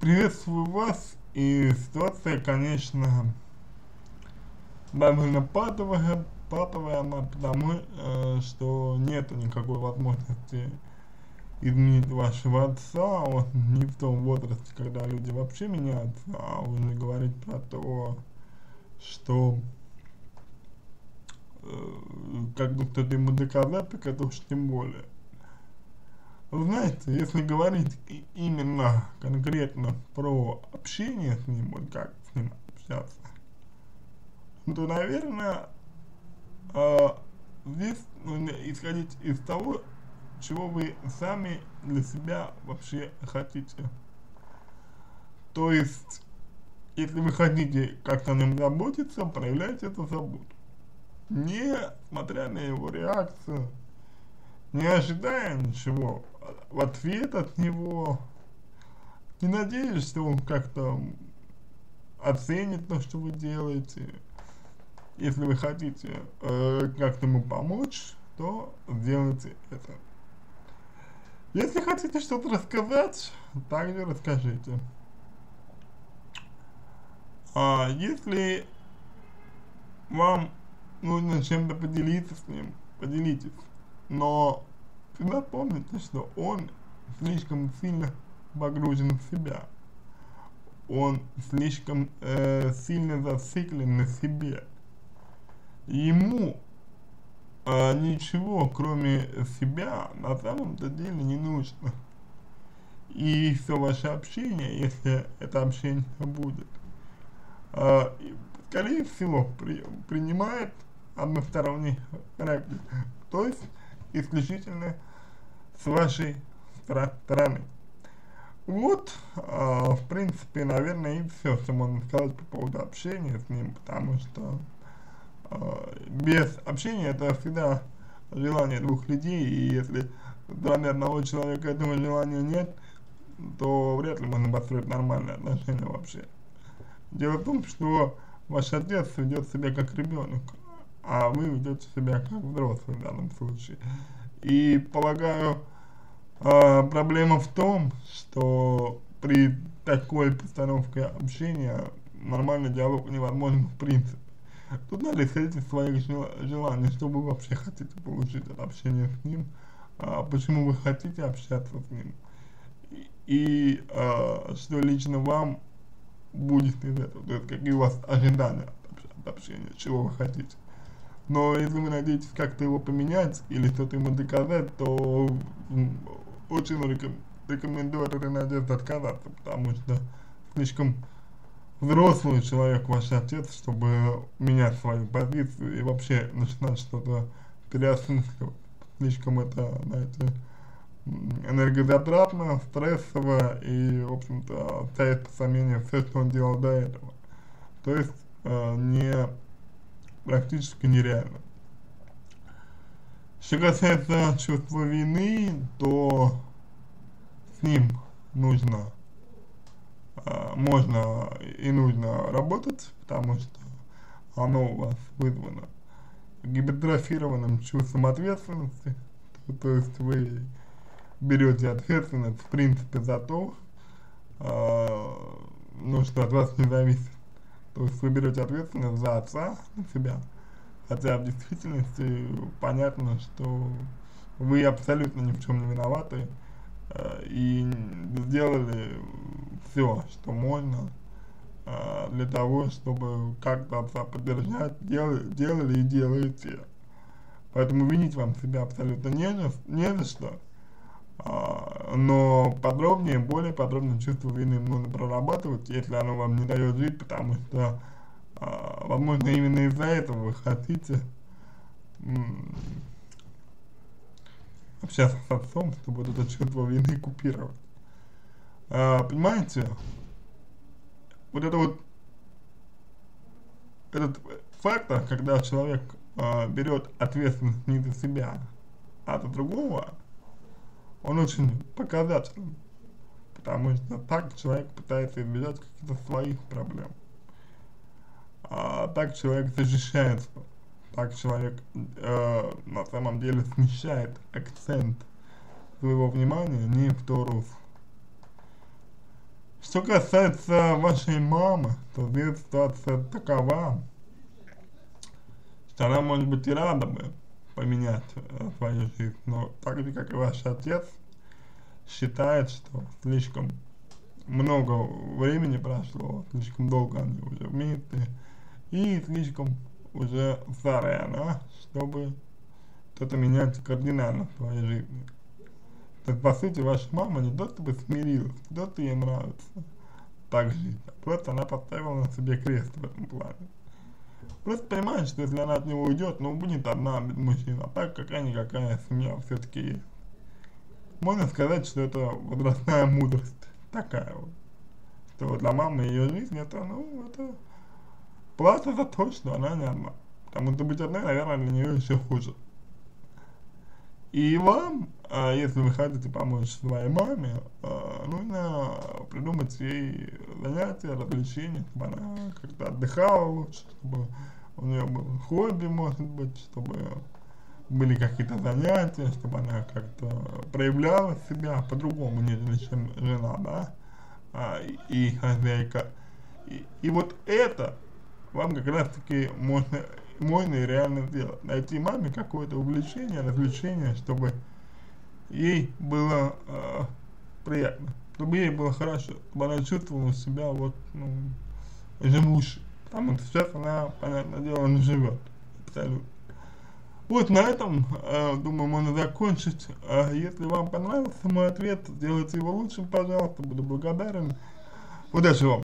приветствую вас, и ситуация, конечно, довольно патовая, патовая она, потому э, что нету никакой возможности изменить вашего отца, он не в том возрасте, когда люди вообще меняются, а уже говорить про то, что э, как бы кто-то ему доказать, так это уж тем более. Вы знаете, если говорить именно конкретно про общение с ним, вот как с ним общаться, то, наверное, э, здесь нужно исходить из того, чего вы сами для себя вообще хотите. То есть, если вы хотите как-то о нем заботиться, проявляйте эту заботу. Не смотря на его реакцию, не ожидая ничего в ответ от него, не надеюсь, что он как-то оценит то, что вы делаете. Если вы хотите э, как-то ему помочь, то сделайте это. Если хотите что-то рассказать, также расскажите. А если вам нужно чем-то поделиться с ним, поделитесь. Но всегда помните, что он слишком сильно погружен в себя. Он слишком э, сильно зациклен на себе. Ему а, ничего, кроме себя, на самом-то деле не нужно. И все ваше общение, если это общение будет, а, скорее всего, при, принимает односторонний характер. То есть, исключительно с вашей стороны. Вот, а, в принципе, наверное, и все, что можно сказать по поводу общения с ним, потому что а, без общения это всегда желание двух людей, и если стороны одного человека этого желания нет, то вряд ли можно построить нормальные отношения вообще. Дело в том, что ваш отец ведет себя как ребенок, а вы ведете себя как взрослый в данном случае. И полагаю, э, проблема в том, что при такой постановке общения нормальный диалог невозможен в принципе. Тут надо исходить из своих желаний, что вы вообще хотите получить от общения с ним, а, почему вы хотите общаться с ним, и, а, что лично вам будет из этого, то есть какие у вас ожидания от общения, чего вы хотите. Но если вы надеетесь как-то его поменять или что-то ему доказать, то очень рекомендую от этой надежды отказаться, потому что слишком взрослый человек, ваш отец, чтобы менять свою позицию и вообще начинать что-то переосмысливать. Слишком это, знаете, энергозатратно, стрессово и, в общем-то, ставит по сомнению все, что он делал до этого. То есть, э, не, практически нереально. Что касается чувства вины, то с ним нужно а, можно и нужно работать, потому что оно у вас вызвано гипертрофированным чувством ответственности, то, то есть вы берете ответственность в принципе за то, э, ну что от вас не зависит. То есть вы берете ответственность за отца на себя, хотя в действительности понятно, что вы абсолютно ни в чем не виноваты, Э, и сделали все, что можно э, для того, чтобы как-то отца поддержать, делали, делали и делаете. Поэтому винить вам себя абсолютно не, не за что. А, но подробнее, более подробно чувство вины нужно прорабатывать, если оно вам не дает жить, потому что, а, возможно, именно из-за этого вы хотите общаться с отцом, чтобы вот это чувство вины купировать. А, понимаете, вот это вот, этот фактор, когда человек а, берет ответственность не за себя, а за другого, он очень показательный, потому что так человек пытается избежать каких-то своих проблем, а так человек защищается так человек э, на самом деле смещает акцент своего внимания не в то русло. Что касается вашей мамы, то здесь ситуация такова, что она, может быть, и рада бы поменять э, свою жизнь, но так же, как и ваш отец, считает, что слишком много времени прошло, слишком долго они уже вместе, и слишком уже старая она, чтобы что-то менять кардинально в своей жизни. Есть, по сути, ваша мама не то чтобы смирилась, не то что ей нравится так жить, а просто она поставила на себе крест в этом плане. Просто понимает, что если она от него уйдет, ну, будет одна без мужчины, а так какая-никакая семья все-таки есть. Можно сказать, что это возрастная мудрость такая вот. Что для мамы ее жизнь это, ну, это плата за то, что она не одна. Потому что быть одной, наверное, для нее еще хуже. И вам, а, если вы хотите помочь своей маме, а, нужно придумать ей занятия, развлечения, чтобы она как-то отдыхала лучше, чтобы у нее было хобби, может быть, чтобы были какие-то занятия, чтобы она как-то проявляла себя по-другому, нежели чем жена, да, а, и хозяйка. И, и вот это вам как раз таки можно можно и реально сделать. Найти маме какое-то увлечение, развлечение, чтобы ей было э, приятно, чтобы ей было хорошо, чтобы она чувствовала себя вот, ну, живущей. Потому что сейчас она, понятное дело, не живет. Абсолютно. Вот на этом, э, думаю, можно закончить. Э, если вам понравился мой ответ, сделайте его лучшим, пожалуйста, буду благодарен. Удачи вам!